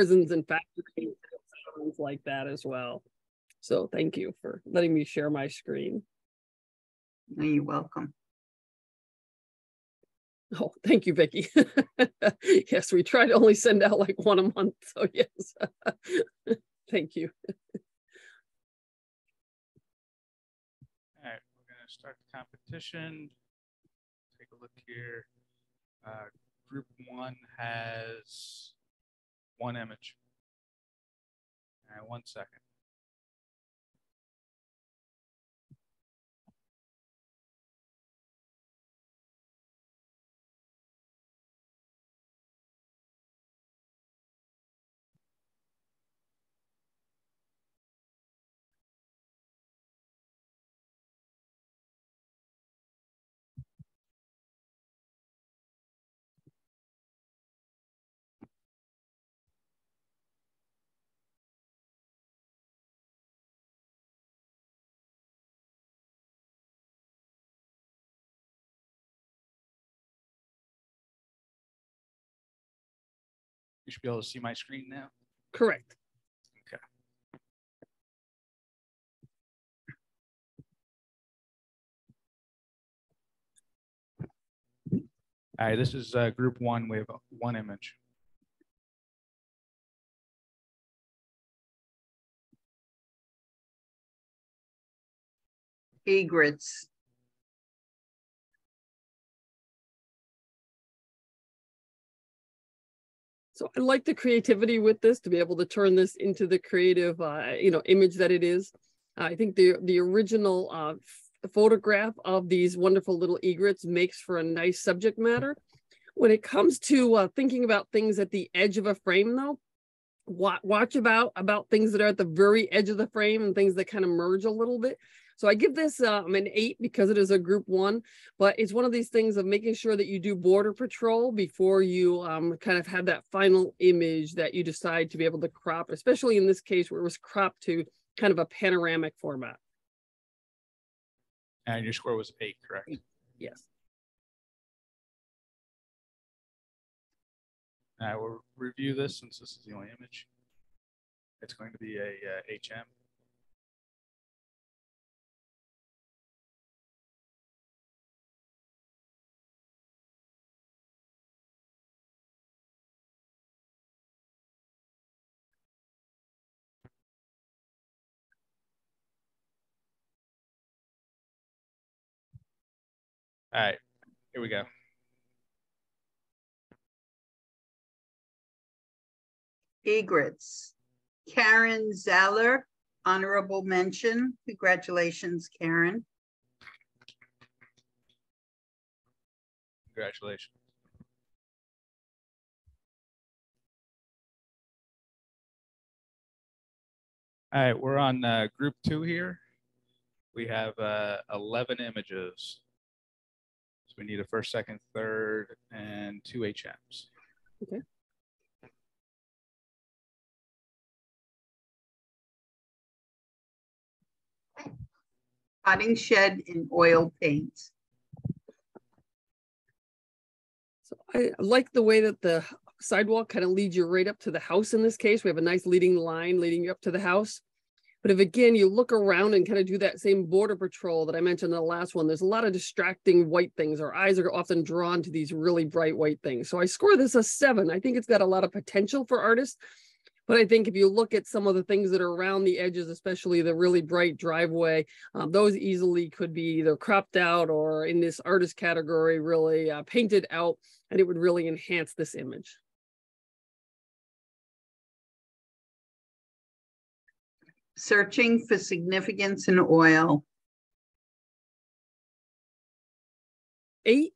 prisons and factories sounds like that as well. So thank you for letting me share my screen. You're welcome. Oh, thank you, Vicki. yes, we try to only send out like one a month. So yes, thank you. All right, we're going to start the competition. Take a look here. Uh, group one has one image. All right, one second. You should be able to see my screen now. Correct. Okay. All right, this is uh, group one. We have one image. Egrets. So I like the creativity with this to be able to turn this into the creative, uh, you know, image that it is. I think the the original uh, photograph of these wonderful little egrets makes for a nice subject matter. When it comes to uh, thinking about things at the edge of a frame, though, watch about about things that are at the very edge of the frame and things that kind of merge a little bit. So I give this um, an eight because it is a group one, but it's one of these things of making sure that you do border patrol before you um, kind of have that final image that you decide to be able to crop, especially in this case where it was cropped to kind of a panoramic format. And your score was eight, correct? Yes. I will review this since this is the only image. It's going to be a uh, HM. All right, here we go. Egrets. Karen Zeller, honorable mention. Congratulations, Karen. Congratulations. All right, we're on uh, group two here. We have uh, 11 images. So we need a first, second, third, and two HMs. Okay. Potting shed in oil paint. So I like the way that the sidewalk kind of leads you right up to the house in this case. We have a nice leading line leading you up to the house. But if again, you look around and kind of do that same border patrol that I mentioned in the last one, there's a lot of distracting white things. Our eyes are often drawn to these really bright white things. So I score this a seven. I think it's got a lot of potential for artists. But I think if you look at some of the things that are around the edges, especially the really bright driveway, um, those easily could be either cropped out or in this artist category, really uh, painted out, and it would really enhance this image. Searching for significance in oil. Eight.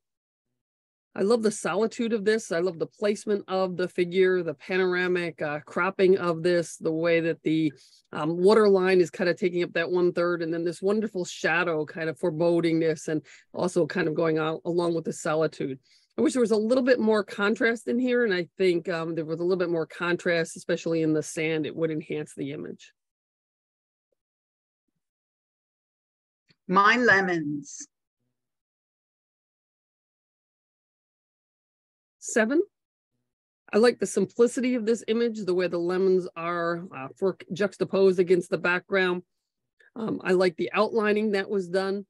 I love the solitude of this. I love the placement of the figure, the panoramic uh, cropping of this, the way that the um, water line is kind of taking up that one third, and then this wonderful shadow kind of forebodingness and also kind of going out along with the solitude. I wish there was a little bit more contrast in here, and I think um, there was a little bit more contrast, especially in the sand. It would enhance the image. My lemons. Seven. I like the simplicity of this image, the way the lemons are uh, for juxtaposed against the background. Um, I like the outlining that was done.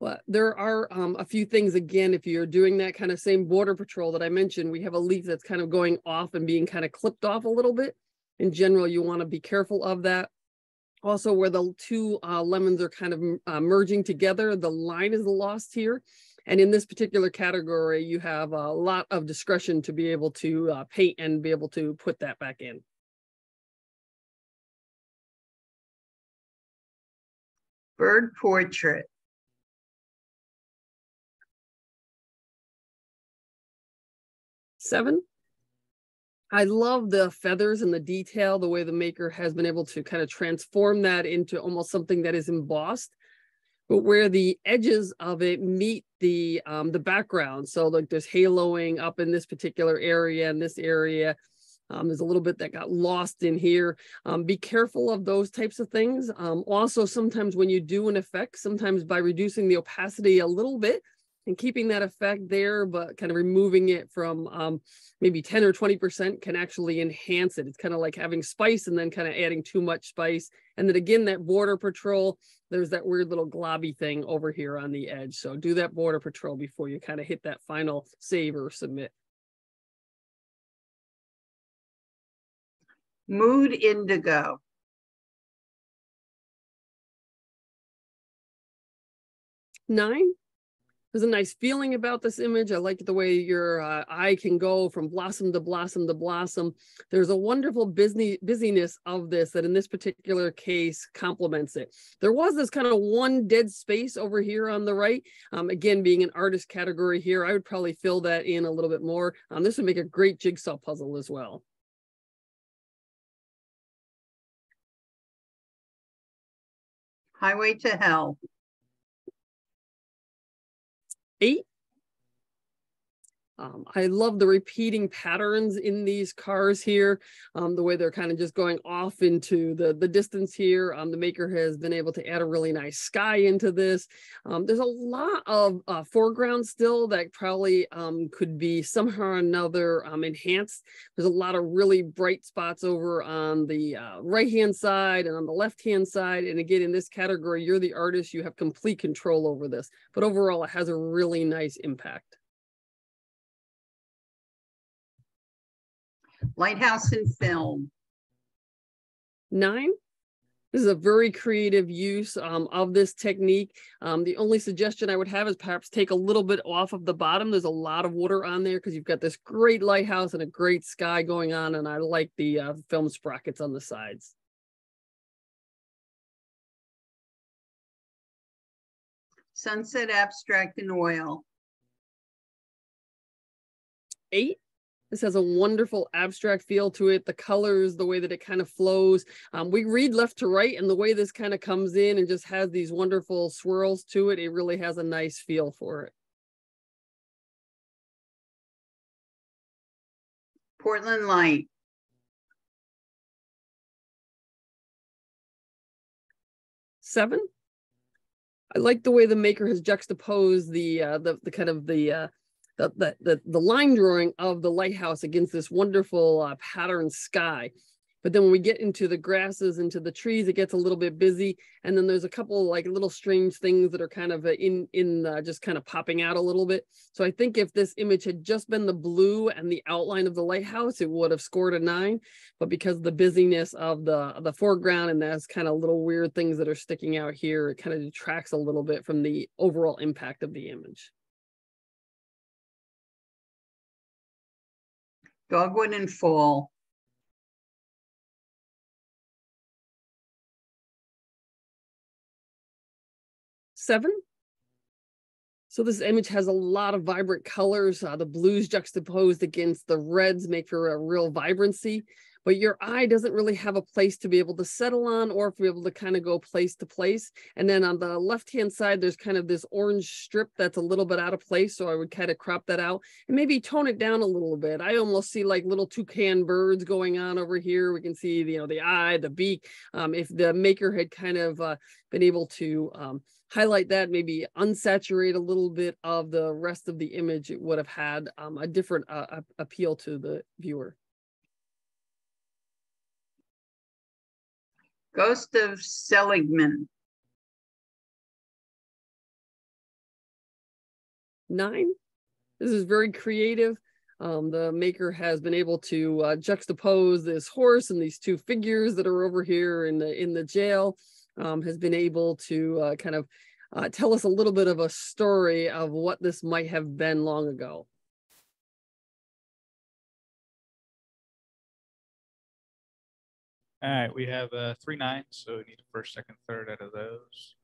But there are um, a few things, again, if you're doing that kind of same border patrol that I mentioned, we have a leaf that's kind of going off and being kind of clipped off a little bit. In general, you want to be careful of that. Also, where the two uh, lemons are kind of uh, merging together, the line is lost here. And in this particular category, you have a lot of discretion to be able to uh, paint and be able to put that back in. Bird portrait. Seven. I love the feathers and the detail, the way the maker has been able to kind of transform that into almost something that is embossed, but where the edges of it meet the um, the background. So like there's haloing up in this particular area and this area. Um, there's a little bit that got lost in here. Um, be careful of those types of things. Um, also, sometimes when you do an effect, sometimes by reducing the opacity a little bit, and keeping that effect there, but kind of removing it from um, maybe 10 or 20% can actually enhance it. It's kind of like having spice and then kind of adding too much spice. And then again, that border patrol, there's that weird little globby thing over here on the edge. So do that border patrol before you kind of hit that final save or submit. Mood indigo. Nine, there's a nice feeling about this image. I like the way your uh, eye can go from blossom to blossom to blossom. There's a wonderful busy, busyness of this that in this particular case complements it. There was this kind of one dead space over here on the right. Um, again, being an artist category here, I would probably fill that in a little bit more. Um, this would make a great jigsaw puzzle as well. Highway to Hell. Eight. Um, I love the repeating patterns in these cars here, um, the way they're kind of just going off into the, the distance here. Um, the maker has been able to add a really nice sky into this. Um, there's a lot of uh, foreground still that probably um, could be somehow or another um, enhanced. There's a lot of really bright spots over on the uh, right-hand side and on the left-hand side. And again, in this category, you're the artist, you have complete control over this. But overall, it has a really nice impact. Lighthouse and film. Nine. This is a very creative use um, of this technique. Um, the only suggestion I would have is perhaps take a little bit off of the bottom. There's a lot of water on there because you've got this great lighthouse and a great sky going on. And I like the uh, film sprockets on the sides. Sunset abstract in oil. Eight. This has a wonderful abstract feel to it. The colors, the way that it kind of flows. Um, we read left to right and the way this kind of comes in and just has these wonderful swirls to it. It really has a nice feel for it. Portland Light. Seven. I like the way the maker has juxtaposed the uh, the the kind of the uh, the, the, the, line drawing of the lighthouse against this wonderful uh, patterned sky. But then when we get into the grasses, into the trees, it gets a little bit busy. And then there's a couple like little strange things that are kind of uh, in, in uh, just kind of popping out a little bit. So I think if this image had just been the blue and the outline of the lighthouse, it would have scored a nine. But because the busyness of the, the foreground and those kind of little weird things that are sticking out here, it kind of detracts a little bit from the overall impact of the image. Dogwood in fall. Seven. So this image has a lot of vibrant colors. Uh, the blues juxtaposed against the reds make for a real vibrancy. But your eye doesn't really have a place to be able to settle on or to be able to kind of go place to place. And then on the left-hand side, there's kind of this orange strip that's a little bit out of place. So I would kind of crop that out and maybe tone it down a little bit. I almost see like little toucan birds going on over here. We can see, you know, the eye, the beak. Um, if the maker had kind of uh, been able to um, highlight that, maybe unsaturate a little bit of the rest of the image, it would have had um, a different uh, appeal to the viewer. Ghost of Seligman. Nine. This is very creative. Um, the maker has been able to uh, juxtapose this horse and these two figures that are over here in the in the jail um, has been able to uh, kind of uh, tell us a little bit of a story of what this might have been long ago. All right, we have uh, three nines, so we need first, second, third out of those.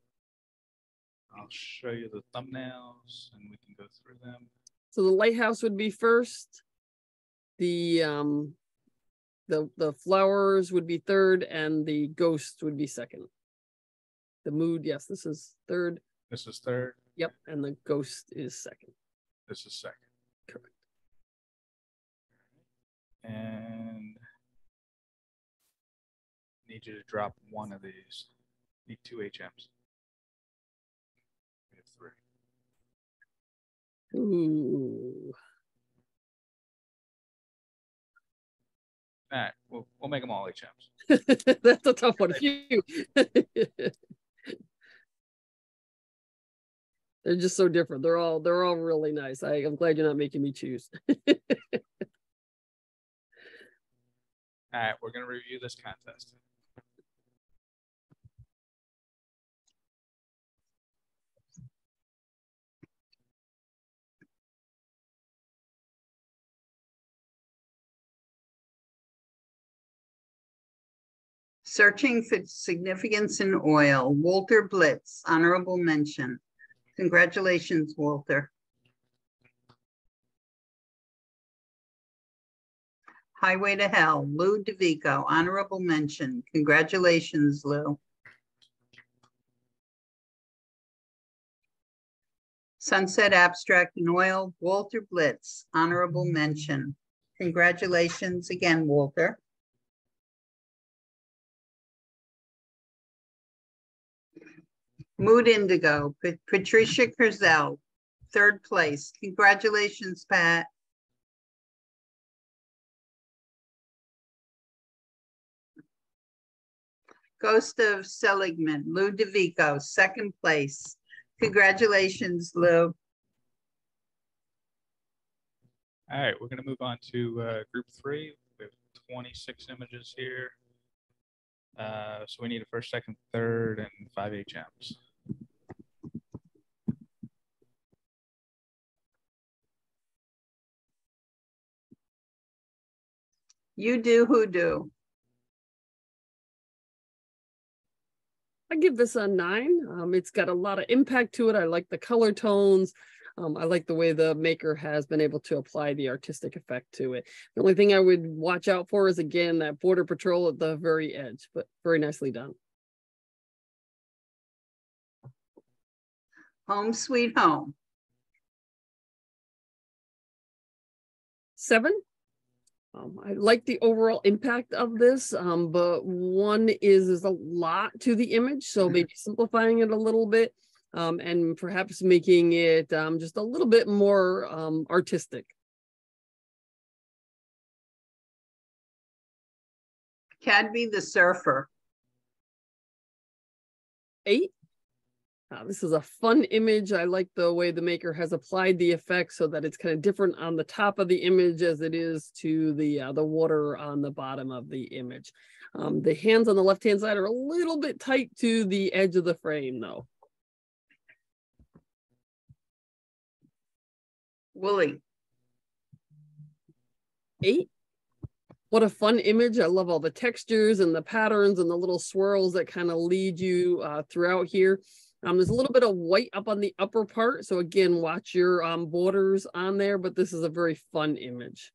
I'll show you the thumbnails and we can go through them. So the lighthouse would be first. The um the the flowers would be third and the ghost would be second the mood, yes, this is third. This is third. Yep, and the ghost is second. This is second. Correct. And need you to drop one of these. Need two HMs. We have three. Ooh. All right, we'll, we'll make them all HMs. That's a tough one. Phew. they're just so different. They're all they're all really nice. I, I'm glad you're not making me choose. all right, we're gonna review this contest. Searching for Significance in Oil, Walter Blitz, honorable mention. Congratulations, Walter. Highway to Hell, Lou DeVico, honorable mention. Congratulations, Lou. Sunset Abstract and Oil, Walter Blitz, honorable mention. Congratulations again, Walter. Mood Indigo, Patricia Curzel, third place. Congratulations, Pat. Ghost of Seligman, Lou DeVico, second place. Congratulations, Lou. All right, we're going to move on to uh, group three. We have 26 images here. Uh, so we need a first, second, third, and five HMs. You do who do. I give this a nine. Um, it's got a lot of impact to it. I like the color tones. Um, I like the way the maker has been able to apply the artistic effect to it. The only thing I would watch out for is again that border patrol at the very edge, but very nicely done. Home sweet home. Seven. Um, I like the overall impact of this, um, but one is is a lot to the image, so mm-hmm. maybe simplifying it a little bit um, and perhaps making it um, just a little bit more um, artistic. Cadby the Surfer. Eight. Uh, this is a fun image. I like the way the maker has applied the effect so that it's kind of different on the top of the image as it is to the uh, the water on the bottom of the image. Um, the hands on the left hand side are a little bit tight to the edge of the frame though. Willie. Eight. What a fun image. I love all the textures and the patterns and the little swirls that kind of lead you uh, throughout here. Um, there's a little bit of white up on the upper part. So again, watch your um, borders on there, but this is a very fun image.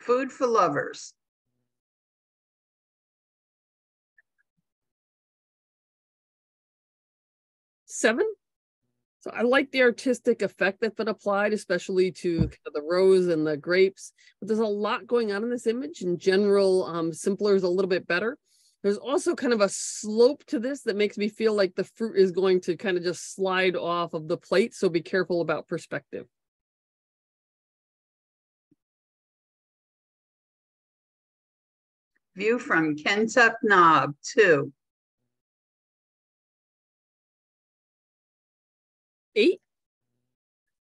Food for lovers. seven. So I like the artistic effect that's been applied, especially to kind of the rose and the grapes. But there's a lot going on in this image. In general, um, simpler is a little bit better. There's also kind of a slope to this that makes me feel like the fruit is going to kind of just slide off of the plate. So be careful about perspective. View from Kentuck Knob, two. eight.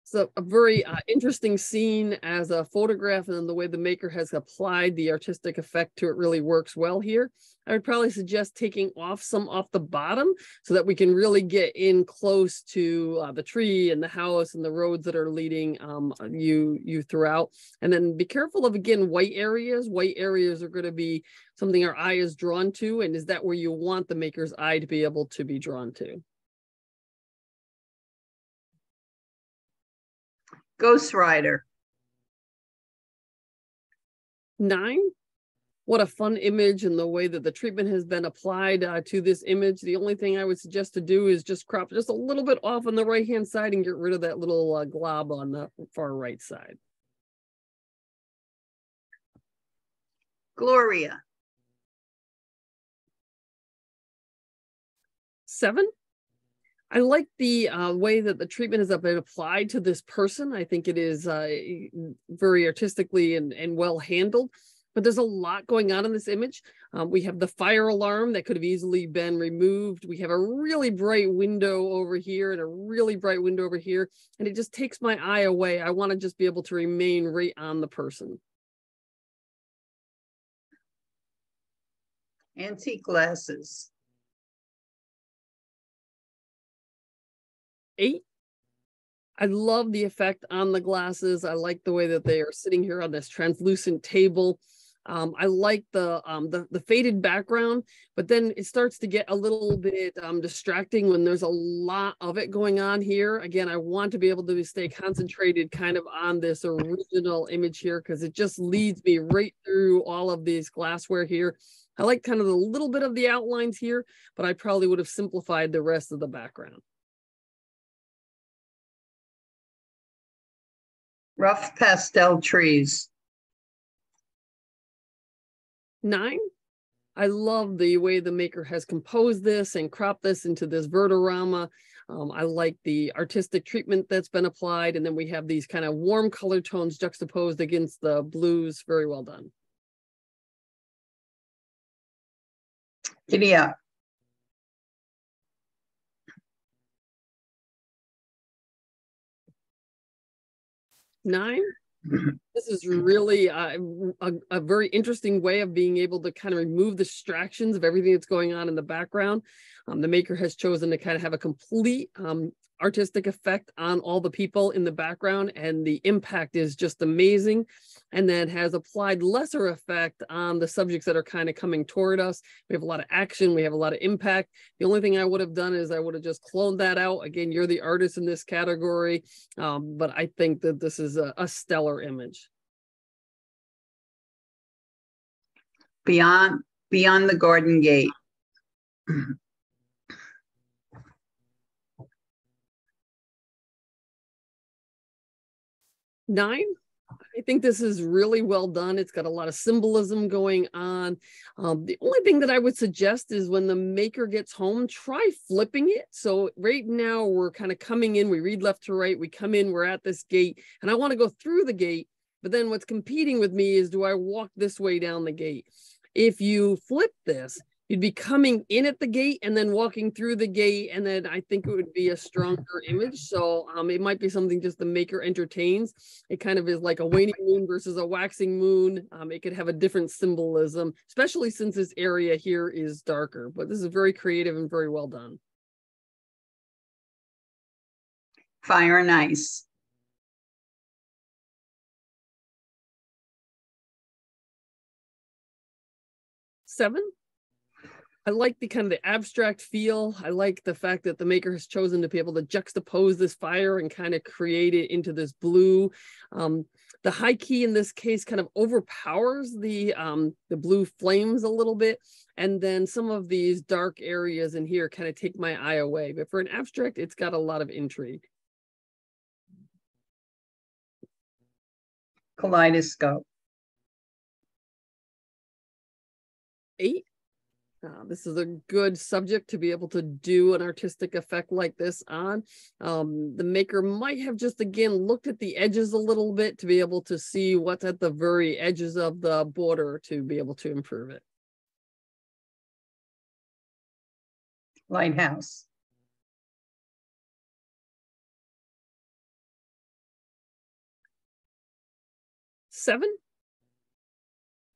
So a very uh, interesting scene as a photograph and then the way the maker has applied the artistic effect to it really works well here. I would probably suggest taking off some off the bottom so that we can really get in close to uh, the tree and the house and the roads that are leading um, you you throughout. And then be careful of again white areas. White areas are going to be something our eye is drawn to, and is that where you want the maker's eye to be able to be drawn to? Ghost Rider. Nine. What a fun image and the way that the treatment has been applied uh, to this image. The only thing I would suggest to do is just crop just a little bit off on the right hand side and get rid of that little uh, glob on the far right side. Gloria. Seven. I like the uh, way that the treatment has been applied to this person. I think it is uh, very artistically and, and well handled. But there's a lot going on in this image. Um, we have the fire alarm that could have easily been removed. We have a really bright window over here and a really bright window over here. And it just takes my eye away. I want to just be able to remain right on the person. Antique glasses. eight. I love the effect on the glasses. I like the way that they are sitting here on this translucent table. Um, I like the, um, the the faded background, but then it starts to get a little bit um, distracting when there's a lot of it going on here. Again, I want to be able to stay concentrated kind of on this original image here because it just leads me right through all of these glassware here. I like kind of the little bit of the outlines here, but I probably would have simplified the rest of the background. Rough pastel trees. Nine. I love the way the maker has composed this and cropped this into this vertorama. Um, I like the artistic treatment that's been applied. And then we have these kind of warm color tones juxtaposed against the blues. Very well done. Giddy up. nine. This is really a, a, very interesting way of being able to kind of remove distractions of everything that's going on in the background. Um, the maker has chosen to kind of have a complete um, artistic effect on all the people in the background and the impact is just amazing. And then has applied lesser effect on the subjects that are kind of coming toward us. We have a lot of action we have a lot of impact. The only thing i would have done is i would have just cloned that out. Again you're the artist in this category um, but i think that this is a, a stellar image. Beyond beyond the garden gate nine. I think this is really well done. It's got a lot of symbolism going on. Um, the only thing that I would suggest is when the maker gets home, try flipping it. So right now we're kind of coming in, we read left to right, we come in, we're at this gate, and I want to go through the gate. But then what's competing with me is do I walk this way down the gate? If you flip this, you'd be coming in at the gate and then walking through the gate and then i think it would be a stronger image. So um, it might be something just the maker entertains. It kind of is like a waning moon versus a waxing moon. Um, it could have a different symbolism especially since this area here is darker but this is very creative and very well done. Fire and ice. Seven I like the kind of the abstract feel. I like the fact that the maker has chosen to be able to juxtapose this fire and kind of create it into this blue. Um, the high key in this case kind of overpowers the um, the blue flames a little bit. And then some of these dark areas in here kind of take my eye away. But for an abstract, it's got a lot of intrigue. Kaleidoscope. Eight. Uh, this is a good subject to be able to do an artistic effect like this on. Um, the maker might have just again looked at the edges a little bit to be able to see what's at the very edges of the border to be able to improve it. Lighthouse. Seven.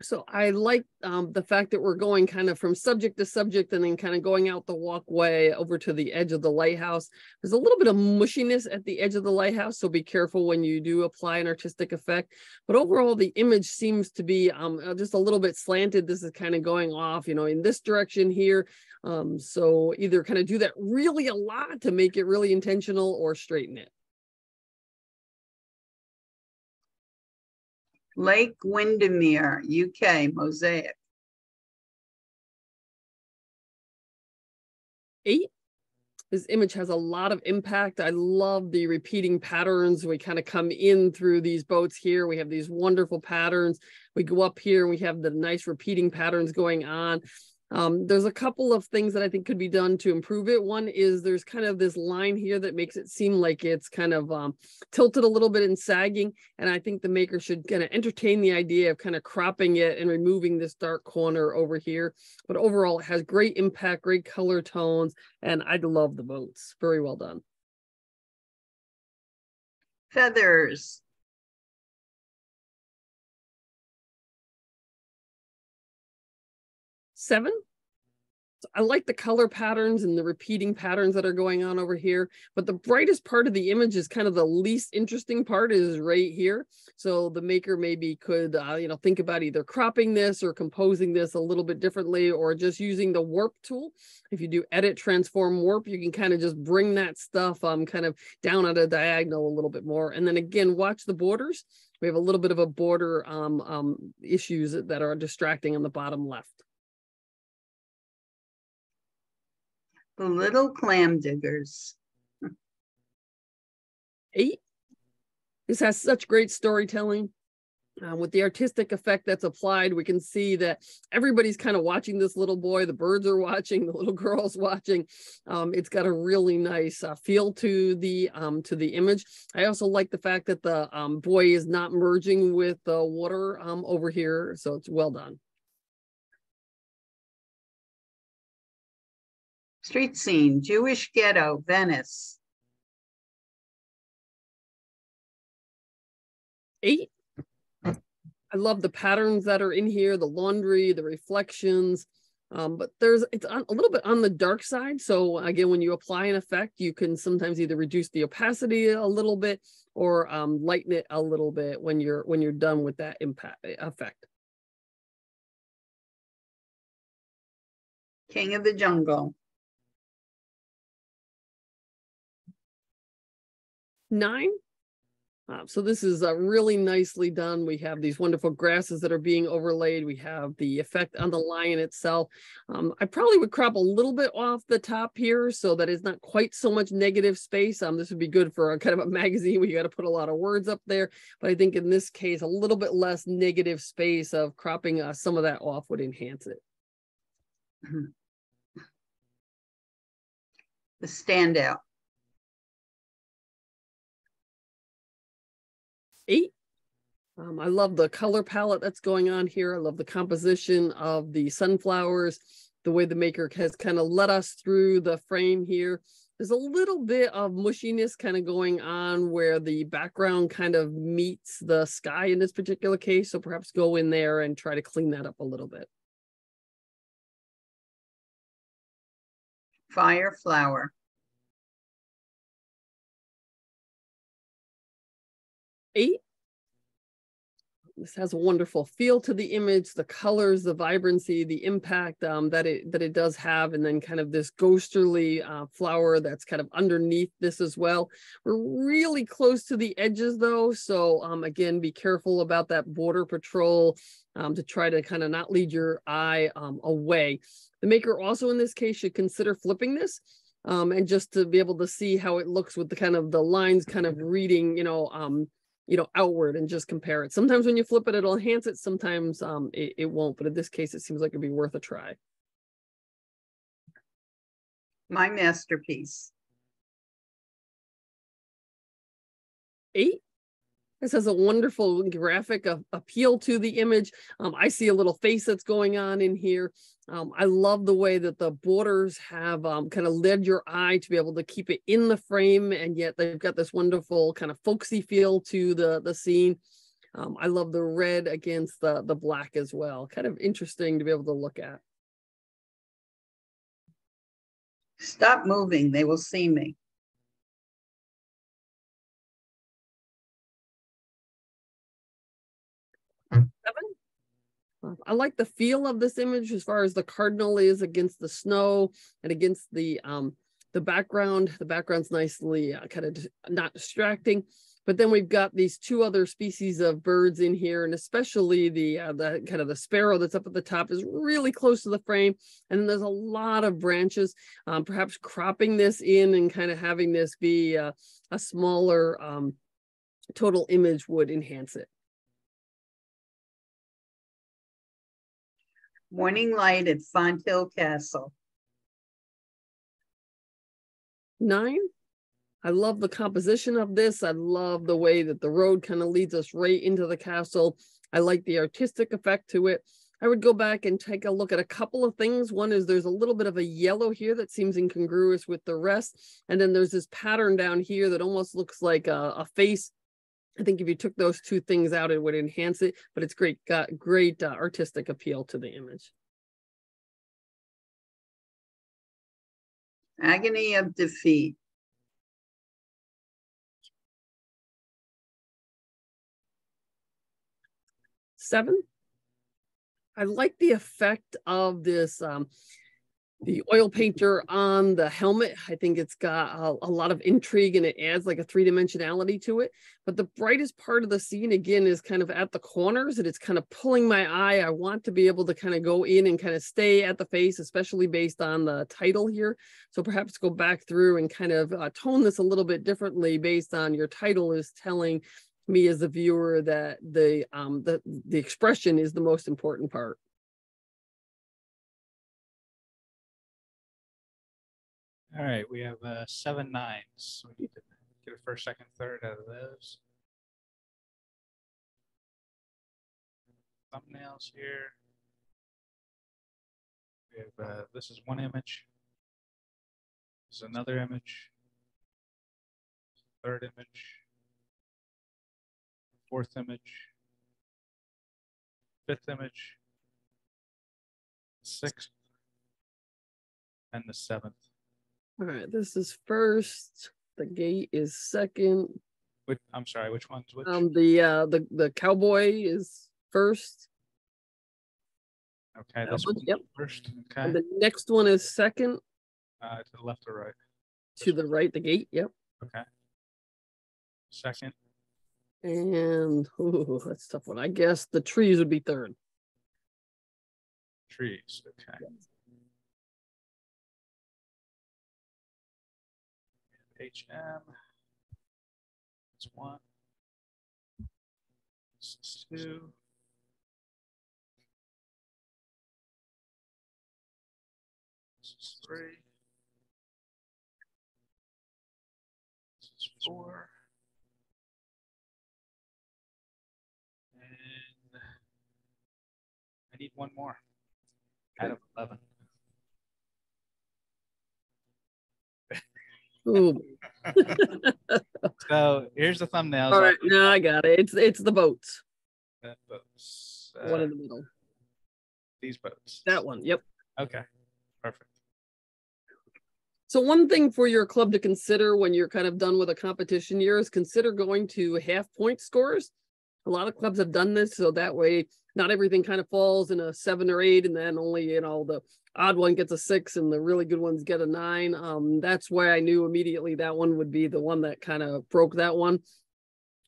So I like um, the fact that we're going kind of from subject to subject and then kind of going out the walkway over to the edge of the lighthouse. There's a little bit of mushiness at the edge of the lighthouse, so be careful when you do apply an artistic effect. But overall, the image seems to be um, uh, just a little bit slanted. This is kind of going off, you know, in this direction here. Um, so either kind of do that really a lot to make it really intentional or straighten it. Lake Windermere, UK, mosaic. Eight. This image has a lot of impact. I love the repeating patterns. We kind of come in through these boats here. We have these wonderful patterns. We go up here and we have the nice repeating patterns going on. Um, there's a couple of things that I think could be done to improve it. One is there's kind of this line here that makes it seem like it's kind of um, tilted a little bit and sagging. And I think the maker should kind of entertain the idea of kind of cropping it and removing this dark corner over here. But overall, it has great impact, great color tones, and I love the boats. Very well done. Feathers. Seven. I like the color patterns and the repeating patterns that are going on over here, but the brightest part of the image is kind of the least interesting part is right here. So the maker maybe could, uh, you know, think about either cropping this or composing this a little bit differently, or just using the warp tool. If you do edit, transform, warp, you can kind of just bring that stuff um kind of down at a diagonal a little bit more. And then again, watch the borders. We have a little bit of a border um, um, issues that are distracting on the bottom left. The Little Clam Diggers. Eight. This has such great storytelling. Uh, with the artistic effect that's applied, we can see that everybody's kind of watching this little boy. The birds are watching, the little girl's watching. Um, it's got a really nice uh, feel to the um, to the image. I also like the fact that the um, boy is not merging with the water um, over here, so it's well done. Street scene, Jewish ghetto, Venice. Eight. I love the patterns that are in here, the laundry, the reflections. Um, but there's it's on, a little bit on the dark side. So again, when you apply an effect, you can sometimes either reduce the opacity a little bit or um, lighten it a little bit when you're when you're done with that impact effect. King of the Jungle. Nine. Uh, so this is uh, really nicely done. We have these wonderful grasses that are being overlaid. We have the effect on the lion itself. Um, I probably would crop a little bit off the top here so that it's not quite so much negative space. Um, this would be good for a kind of a magazine where you got to put a lot of words up there. But I think in this case, a little bit less negative space of cropping uh, some of that off would enhance it. The standout. Eight. Um, I love the color palette that's going on here. I love the composition of the sunflowers, the way the maker has kind of led us through the frame here. There's a little bit of mushiness kind of going on where the background kind of meets the sky in this particular case. So perhaps go in there and try to clean that up a little bit. Fire flower. Eight. this has a wonderful feel to the image, the colors, the vibrancy, the impact um, that it that it does have, and then kind of this ghostly uh, flower that's kind of underneath this as well. We're really close to the edges though, so um, again, be careful about that border patrol um, to try to kind of not lead your eye um, away. The maker also in this case should consider flipping this. Um, and just to be able to see how it looks with the kind of the lines kind of reading, you know, um, you know, outward and just compare it. Sometimes when you flip it, it'll enhance it. Sometimes um, it, it won't, but in this case, it seems like it'd be worth a try. My masterpiece. Eight. This has a wonderful graphic appeal to the image. Um, I see a little face that's going on in here. Um, I love the way that the borders have um, kind of led your eye to be able to keep it in the frame, and yet they've got this wonderful kind of folksy feel to the the scene. Um, I love the red against the the black as well. Kind of interesting to be able to look at. Stop moving, they will see me. I like the feel of this image as far as the cardinal is against the snow and against the um the background. The background's nicely uh, kind of not distracting. But then we've got these two other species of birds in here, and especially the uh, the kind of the sparrow that's up at the top is really close to the frame. And then there's a lot of branches, um, perhaps cropping this in and kind of having this be uh, a smaller um, total image would enhance it. Morning light at Fonthill Castle. Nine. I love the composition of this. I love the way that the road kind of leads us right into the castle. I like the artistic effect to it. I would go back and take a look at a couple of things. One is there's a little bit of a yellow here that seems incongruous with the rest. And then there's this pattern down here that almost looks like a, a face. I think if you took those two things out, it would enhance it, but it's great, got great uh, artistic appeal to the image. Agony of defeat. Seven. I like the effect of this um, the oil painter on the helmet. I think it's got a, a, lot of intrigue and it adds like a three dimensionality to it. But the brightest part of the scene again is kind of at the corners and it's kind of pulling my eye. I want to be able to kind of go in and kind of stay at the face, especially based on the title here. So perhaps go back through and kind of uh, tone this a little bit differently based on your title is telling me as a viewer that the um the the expression is the most important part. All right, we have uh, seven nines. We need to get a first, second, third out of those. Thumbnails here. We have, uh, this is one image. This is another image. Third image. Fourth image. Fifth image. Sixth. And the seventh. All right, this is first. The gate is second. Which, I'm sorry, which one's which? Um, the uh, the the cowboy is first. okay, this one, yep. first. Okay, And the next one is second uh, to the left or right? to the right. The gate. Yep. Okay. Second, And ooh, that's a tough one. I guess the trees would be third. trees. Okay. HM. That's one. This is two. This is three. This is four. And I need one more out of 11. Ooh. So here's the thumbnail. All right, no, I got it. It's it's the boats. Uh, boats. one Uh, in the middle. these boats. That one. Yep. Okay, perfect. So one thing for your club to consider when you're kind of done with a competition year is consider going to half point scores. A lot of clubs have done this, so that way not everything kind of falls in a seven or eight, and then only you know the odd one gets a six and the really good ones get a nine. Um, that's why I knew immediately that one would be the one that kind of broke that one.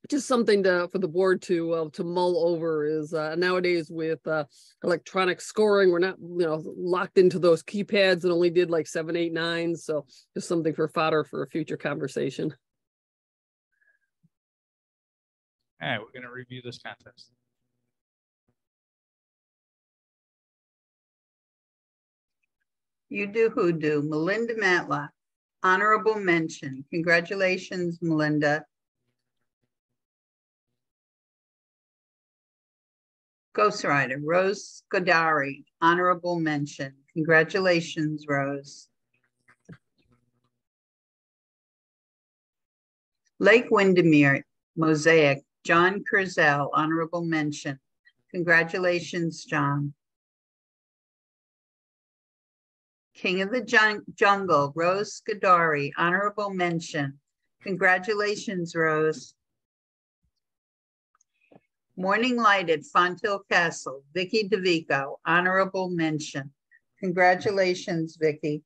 Just something to for the board to uh, to mull over is uh, nowadays with uh, electronic scoring we're not you know locked into those keypads and only did like seven eight nine. So just something for fodder for a future conversation. All right we're going to review this contest You do who do. Melinda Matlock, honorable mention. Congratulations, Melinda. Ghost Rider, Rose Scudari, honorable mention. Congratulations, Rose. Lake Windermere, Mosaic, John Curzel, honorable mention. Congratulations, John. King of the Jun- Jungle, Rose Scudari, honorable mention. Congratulations, Rose. Morning Light at Fonthill Castle, Vicky DeVico, honorable mention. Congratulations, Vicky.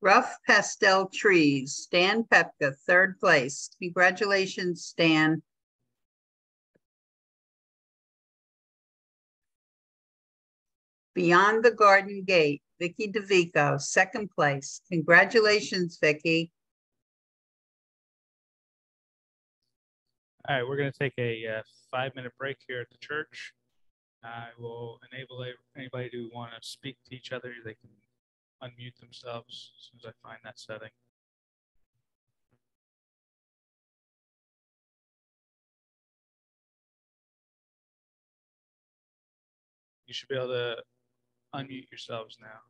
Rough Pastel Trees, Stan Pepka, third place. Congratulations, Stan. Beyond the Garden Gate, Vicky DeVico, second place. Congratulations, Vicky. all right we're going to take a uh, five minute break here at the church i will enable anybody who want to speak to each other they can unmute themselves as soon as i find that setting you should be able to unmute yourselves now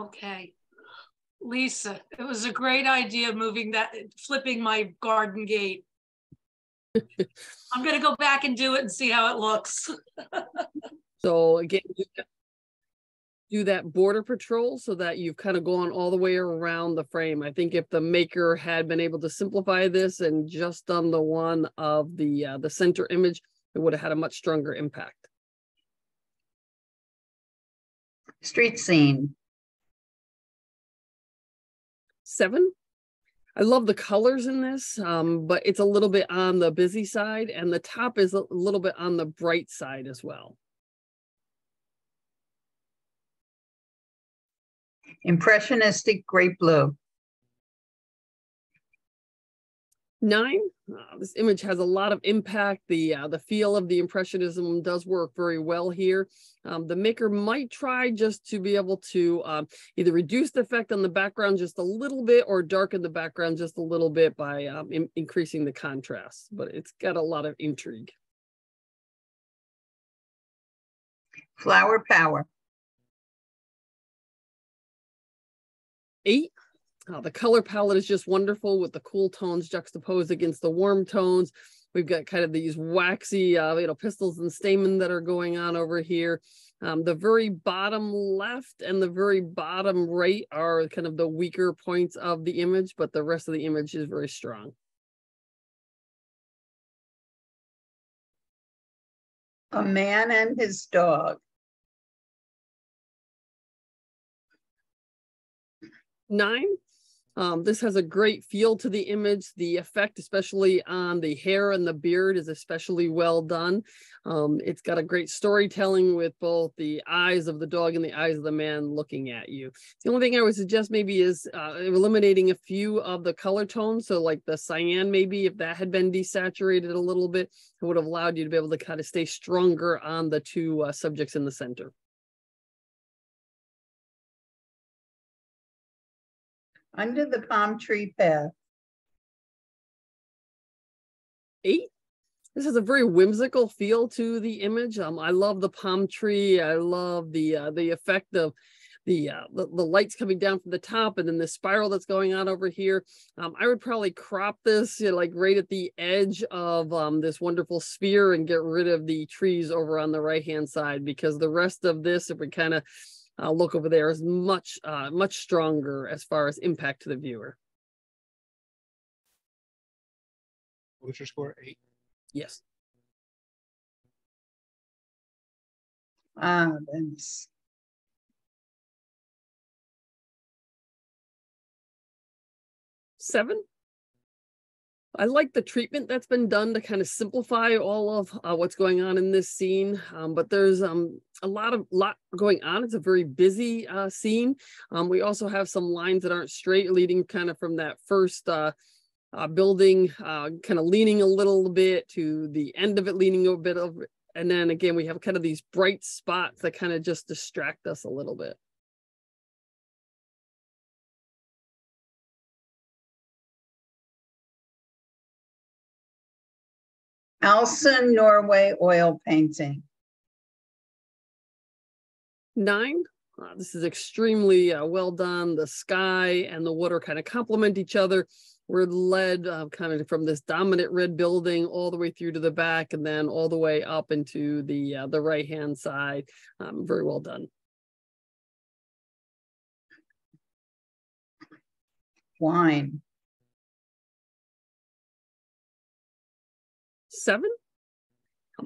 Okay. Lisa, it was a great idea moving that, flipping my garden gate. I'm gonna go back and do it and see how it looks. so again do that- do that border patrol so that you've kind of gone all the way around the frame i think if the maker had been able to simplify this and just done the one of the uh, the center image it would have had a much stronger impact Street scene, seven. I love the colors in this, um, but it's a little bit on the busy side, and the top is a little bit on the bright side as well. impressionistic great blue. Nine. Uh, this image has a lot of impact. The uh, the feel of the impressionism does work very well here. Um, the maker might try just to be able to um, either reduce the effect on the background just a little bit or darken the background just a little bit by um, in- increasing the contrast. But it's got a lot of intrigue. Flower power, eight. Uh, the color palette is just wonderful with the cool tones juxtaposed against the warm tones. We've got kind of these waxy, uh, you know, pistils and stamen that are going on over here. Um, the very bottom left and the very bottom right are kind of the weaker points of the image, but the rest of the image is very strong. a man and his dog. nine. Um, this has a great feel to the image. The effect, especially on the hair and the beard, is especially well done. Um, it's got a great storytelling with both the eyes of the dog and the eyes of the man looking at you. The only thing I would suggest maybe is uh, eliminating a few of the color tones. So, like the cyan, maybe if that had been desaturated a little bit, it would have allowed you to be able to kind of stay stronger on the two uh, subjects in the center. Under the palm tree path, eight. This has a very whimsical feel to the image. Um, I love the palm tree. I love the uh, the effect of the, uh, the the lights coming down from the top, and then the spiral that's going on over here. Um, I would probably crop this you know, like right at the edge of um, this wonderful sphere and get rid of the trees over on the right hand side because the rest of this, if we kind of uh, look over there is much uh, much stronger as far as impact to the viewer. What's your score? Eight. Yes. Ah, thanks. Seven. I like the treatment that's been done to kind of simplify all of uh, what's going on in this scene. Um, but there's um, a lot of lot going on. It's a very busy uh, scene. Um, we also have some lines that aren't straight, leading kind of from that first uh, uh, building, uh, kind of leaning a little bit to the end of it, leaning a bit of, and then again we have kind of these bright spots that kind of just distract us a little bit. Alesund Norway oil painting. Nine. Uh, this is extremely uh, well done. The sky and the water kind of complement each other. We're led uh, kind of from this dominant red building all the way through to the back and then all the way up into the uh, the right hand side. Um, very well done. Wine. Seven.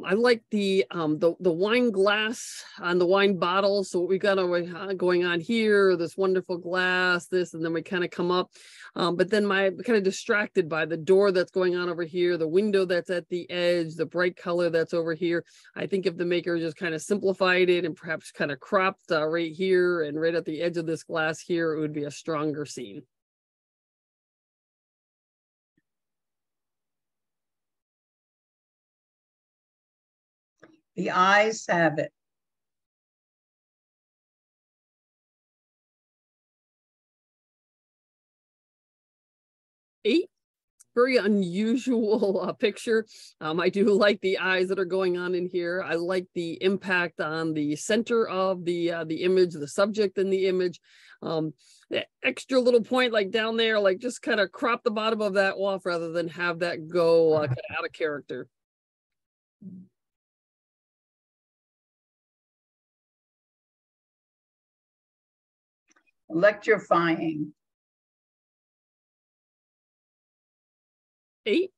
I like the um, the the wine glass on the wine bottle. So what we got uh, going on here, this wonderful glass, this, and then we kind of come up. Um, but then my kind of distracted by the door that's going on over here, the window that's at the edge, the bright color that's over here. I think if the maker just kind of simplified it and perhaps kind of cropped uh, right here and right at the edge of this glass here, it would be a stronger scene. The ayes have it. Eight very unusual uh, picture. Um, I do like the eyes that are going on in here. I like the impact on the center of the uh, the image, the subject in the image. Um, extra little point like down there, like just kind of crop the bottom of that off rather than have that go uh, out of character. Electrifying. Eight.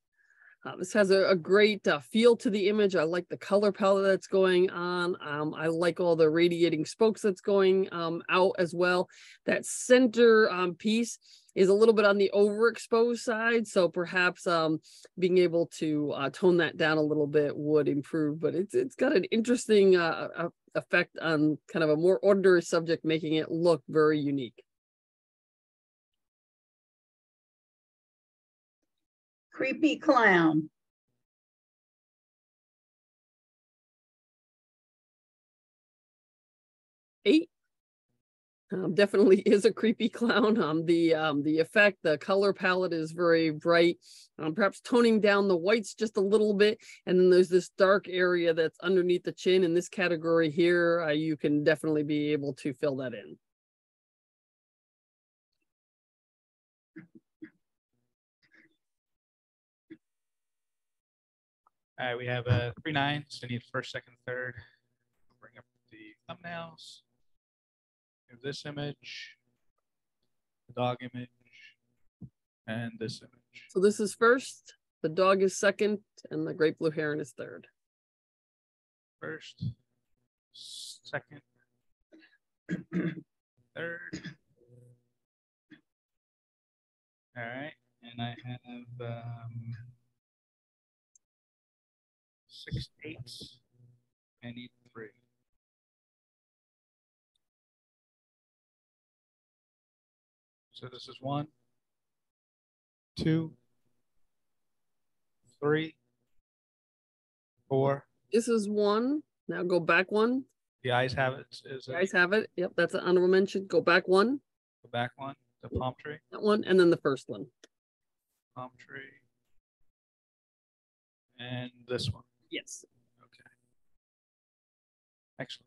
Uh, this has a, a great uh, feel to the image. I like the color palette that's going on. Um, I like all the radiating spokes that's going um, out as well. That center um, piece is a little bit on the overexposed side. So perhaps um, being able to uh, tone that down a little bit would improve, but it's, it's got an interesting uh, effect on kind of a more ordinary subject, making it look very unique. Creepy clown. Eight. Um, definitely is a creepy clown. Um, the um, the effect, the color palette is very bright. Um, perhaps toning down the whites just a little bit, and then there's this dark area that's underneath the chin. In this category here, uh, you can definitely be able to fill that in. All right, we have a uh, three nine. So need first, second, third. Bring up the thumbnails this image, the dog image, and this image. So this is first, the dog is second, and the great blue heron is third. First, second, third. All right, and I have um, six eights. I need three. So this is one, two, three, four. This is one. Now go back one. The eyes have it. Is the ayes have it. Yep, that's an honorable mention. Go back one. Go back one. The palm tree. That one, and then the first one. Palm tree. And this one. Yes. Okay. Excellent.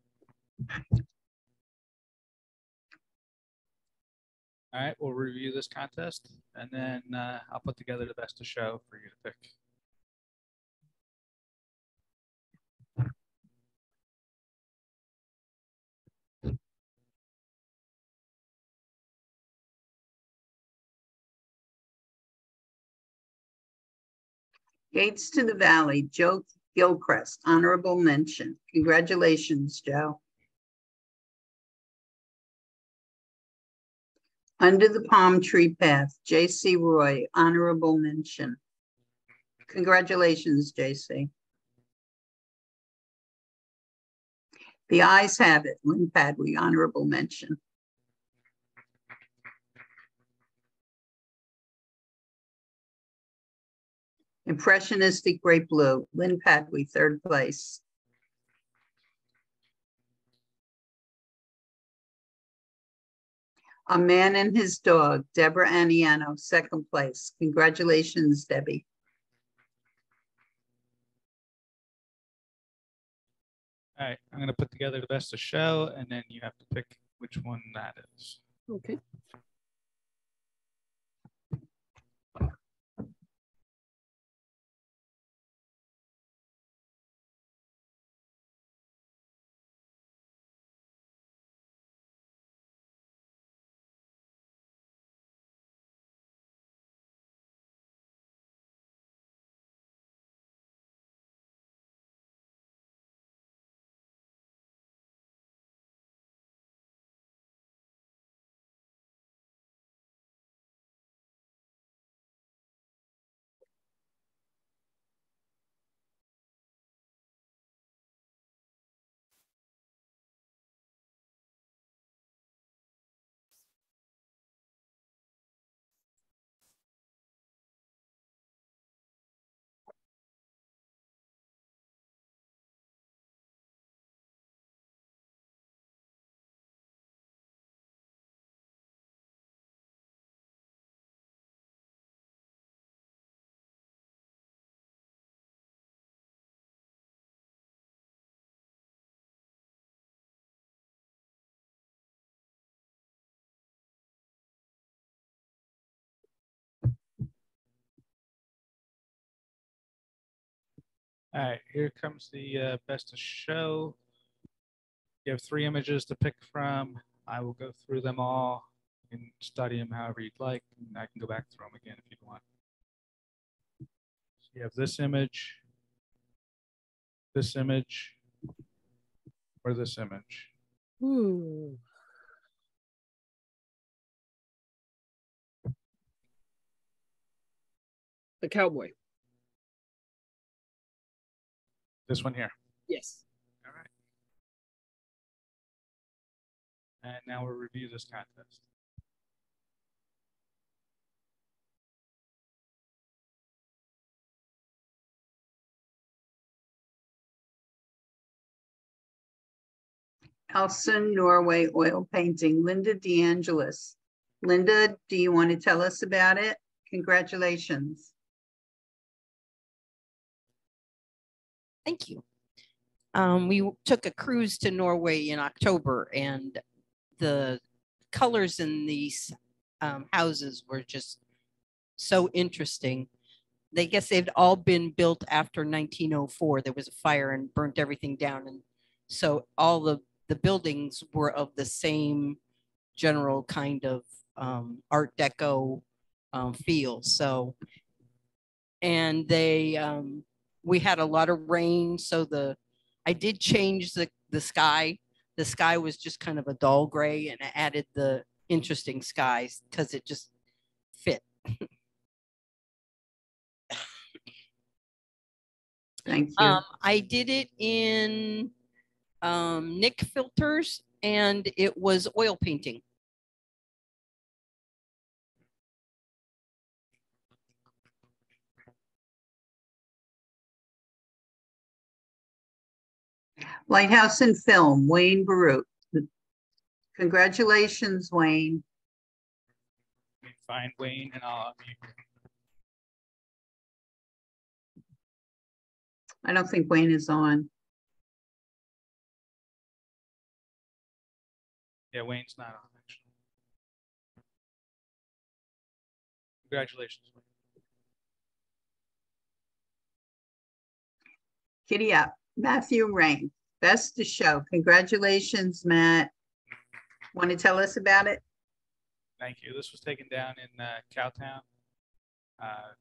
All right, we'll review this contest and then uh, I'll put together the best of show for you to pick. Gates to the Valley, Joe Gilchrist, honorable mention. Congratulations, Joe. Under the Palm Tree Path, J.C. Roy, honorable mention. Congratulations, J.C. The ayes have it. Lynn Padwy, honorable mention. Impressionistic Great Blue, Lynn Padwy, third place. A Man and His Dog, Deborah Aniano, second place. Congratulations, Debbie. All right, I'm gonna put together the best of show and then you have to pick which one that is. Okay. All right, here comes the uh, best of show. You have three images to pick from. I will go through them all and study them however you'd like. And I can go back through them again if you want. So you have this image, this image, or this image. Hmm. The cowboy. This one here. Yes. All right. And now we'll review this contest. Alesund Norway Oil Painting, Linda DeAngelis. Linda, do you want to tell us about it? Congratulations. Thank you. Um, we took a cruise to Norway in October and the colors in these um, houses were just so interesting. They guess they'd all been built after 1904. There was a fire and burnt everything down. And so all the, the buildings were of the same general kind of um, Art Deco um, feel. So, and they, um, we had a lot of rain. So the, I did change the, the sky. The sky was just kind of a dull gray and I added the interesting skies because it just fit. Thank you. Um, I did it in um, Nik filters and it was oil painting. Lighthouse and Film, Wayne Barut. Congratulations, Wayne. Let find Wayne and I'll unmute. I don't think Wayne is on. Yeah, Wayne's not on actually. Congratulations. Wayne. Giddy up. Matthew Rain, best to show. Congratulations, Matt. Want to tell us about it? Thank you. This was taken down in uh, Cowtown. Uh,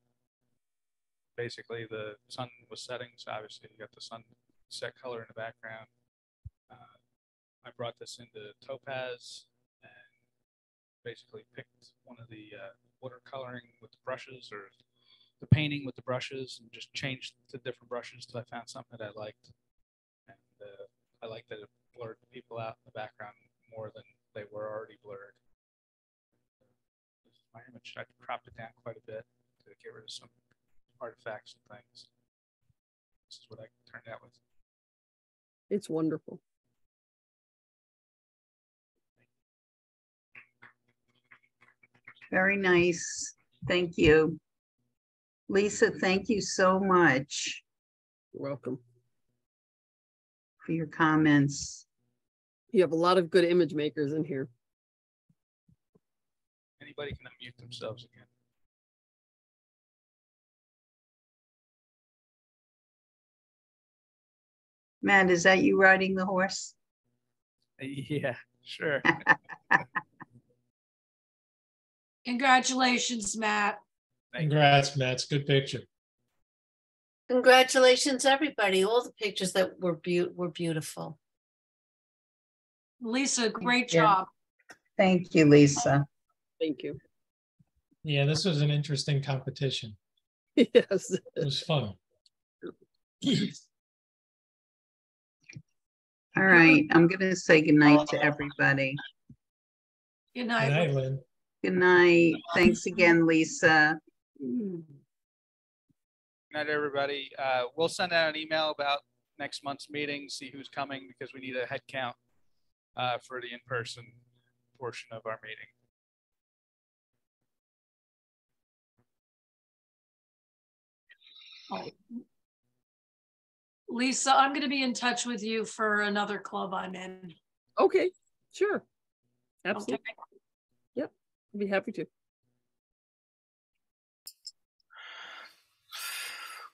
basically the sun was setting, so obviously you got the sun set color in the background. Uh, I brought this into Topaz and basically picked one of the uh, watercoloring with the brushes or the painting with the brushes and just changed to different brushes till I found something that I liked. And I like that it blurred people out in the background more than they were already blurred. This is my image. I cropped it down quite a bit to get rid of some artifacts and things. This is what I turned out with. It's wonderful. Very nice. Thank you. Lisa, thank you so much You're welcome. For your comments. You have a lot of good image makers in here. Anybody can unmute themselves again. Matt, is that you riding the horse? Yeah, sure. Congratulations, Matt. Thank you. Congrats, Matt. It's a good picture. Congratulations, everybody. All the pictures that were beau- were beautiful. Lisa, great you. job. Thank you, Lisa. Thank you. Yeah, this was an interesting competition. Yes. It was fun. All right, I'm gonna say goodnight to everybody. Good Good night. night, Lynn. Good night. Thanks again, Lisa. Mm-hmm. Good night, everybody. Uh, we'll send out an email about next month's meeting, see who's coming, because we need a head count uh, for the in-person portion of our meeting. Lisa, I'm going to be in touch with you for another club I'm in. Okay, sure. Okay. Absolutely. I'd be happy to.